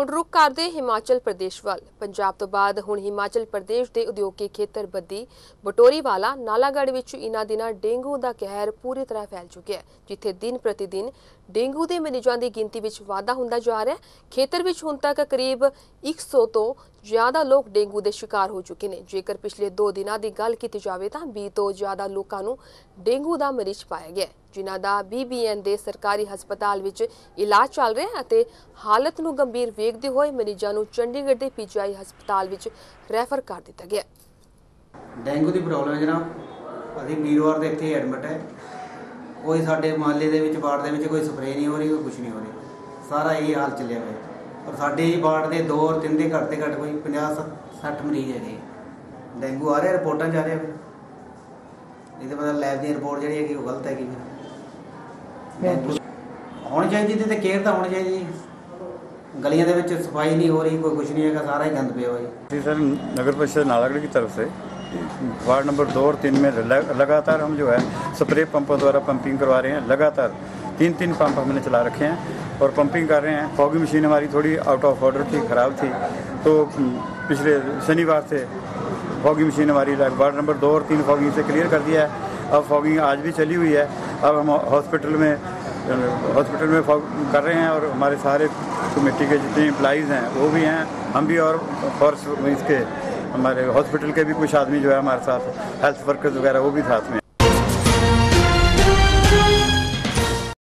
ਹੁਣ ਰੁਕ ਕਰਦੇ ਹਿਮਾਚਲ ਪ੍ਰਦੇਸ਼ ਵੱਲ। ਪੰਜਾਬ ਤੋਂ ਬਾਅਦ ਹੁਣ ਹਿਮਾਚਲ ਪ੍ਰਦੇਸ਼ ਦੇ ਉਦਯੋਗਿਕ ਖੇਤਰ ਬੱਦੀ ਬਟੋਰੀਵਾਲਾ ਨਾਲਾਗੜ ਵਿੱਚ ਇਨ੍ਹਾਂ ਦਿਨਾਂ ਡੇਂਗੂ ਦਾ ਕਹਿਰ ਪੂਰੀ ਤਰ੍ਹਾਂ ਫੈਲ ਚੁੱਕਿਆ ਹੈ, ਜਿੱਥੇ ਦਿਨ ਪ੍ਰਤੀ ਦਿਨ ਡੇਂਗੂ ਦੇ ਮਰੀਜ਼ਾਂ ਦੀ ਗਿਣਤੀ ਵਿੱਚ ਵਾਧਾ ਹੁੰਦਾ ਜਾ ਰਿਹਾ ਹੈ। ਖੇਤਰ ਵਿੱਚ ਹੁਣ ਤੱਕ ਕਰੀਬ 100 ਤੋਂ ਜ਼ਿਆਦਾ ਲੋਕ ਡੇਂਗੂ ਦੇ ਸ਼ਿਕਾਰ ਹੋ ਚੁੱਕੇ ਨੇ। ਜੇਕਰ ਪਿਛਲੇ 2 ਦਿਨਾਂ ਦੀ ਗੱਲ ਕੀਤੀ ਜਾਵੇ ਤਾਂ 20 ਤੋਂ ਜ਼ਿਆਦਾ ਲੋਕਾਂ ਨੂੰ ਡੇਂਗੂ ਦਾ ਮਰੀਜ਼ ਪਾਇਆ ਗਿਆ ਜਿਨ੍ਹਾਂ ਦਾ ਬੀਬੀਐਨ ਦੇ ਸਰਕਾਰੀ ਹਸਪਤਾਲ ਵਿੱਚ ਇਲਾਜ ਚੱਲ ਰਿਹਾ ਹੈ ਅਤੇ ਹਾਲਤ ਨੂੰ ਗੰਭੀਰ ਵੇਖਦੇ ਹੋਏ ਮਰੀਜ਼ਾਂ ਨੂੰ ਚੰਡੀਗੜ੍ਹ ਦੇ ਪੀਜੀਆਈ ਹਸਪਤਾਲ ਵਿੱਚ ਰੈਫਰ ਕਰ ਦਿੱਤਾ ਗਿਆ ਡੇਂਗੂ ਦੀ ਪ੍ਰੋਬਲਮ ਹੈ ਜਨਾਬ। ਅਸੀਂ ਵੀਰਵਾਰ ਦੇ ਇੱਥੇ ਐਡਮਿਟ ਹੈ। ਕੋਈ ਸਾਡੇ ਮੁਹੱਲੇ ਦੇ ਵਿੱਚ ਵਾਰਡ ਦੇ ਵਿੱਚ ਕੋਈ ਸਪਰੇਅ ਨਹੀਂ ਹੋ ਰਹੀ, ਕੋਈ ਕੁਝ ਨਹੀਂ ਹੋ ਰਿਹਾ। ਸਾਰਾ ਇਹ ਹਾਲ ਚੱਲਿਆ ਹੋਇਆ ਔਰ ਸਾਡੇ ਹੀ ਵਾਰਡ ਦੇ ਦੋ ਔਰ ਤਿੰਨ ਦੇ ਘੱਟ ਤੇ ਘੱਟ ਕੋਈ 50 60 ਮਰੀਜ਼ ਹੈਗੇ ਡੇਂਗੂ ਆ ਰਿਹਾ ਰਿਪੋਰਟਾਂ ਜਾ ਰਿਹਾ ਇਹਦੇ ਮਤਲਬ ਲੈਬ ਦੀ ਰਿਪੋਰਟ ਜਿਹੜੀ ਹੈਗੀ ਉਹ ਗਲਤ ਹੈਗੀ ਡੇਂਗੂ ਹੋਣੀ ਚਾਹੀਦੀ ਤੇ ਕੇਅਰ ਤਾਂ ਹੋਣੀ ਚਾਹੀਦੀ ਗਲੀਆਂ ਦੇ ਵਿੱਚ ਸਫਾਈ ਨਹੀਂ ਹੋ ਰਹੀ ਕੋਈ ਕੁਝ ਨਹੀਂ ਹੈਗਾ ਸਾਰਾ ਹੀ ਗੰਦ ਪਿਆ ਹੋਇਆ ਜੀ जी सर नगर परिषद नालागढ़ की तरफ से वार्ड नंबर दो और तीन में ल- लगातार हम जो है स्प्रे पंपों द्वारा पंपिंग करवा रहे हैं लगातार तीन तीन पंप हमने चला रखे हैं और पंपिंग कर रहे हैं। फॉगी मशीन हमारी थोड़ी आउट ऑफ़ ऑर्डर थी ख़राब थी। तो हम्म, पिछले शनिवार से फॉगी मशीन हमारी वार्ड नंबर दो और तीन फॉगिंग से क्लियर कर दिया है। अब फॉगिंग आज भी चली हुई है। अब हम हॉस्पिटल में हॉस्पिटल में फॉग कर रहे हैं और हमारे सारे कमेटी के जितने एम्प्लॉइज़ हैं वो भी हैं। हम भी और फोर्स इसके हमारे हॉस्पिटल के भी कुछ आदमी जो है हमारे साथ हेल्थ वर्कर्स वगैरह वो भी साथ में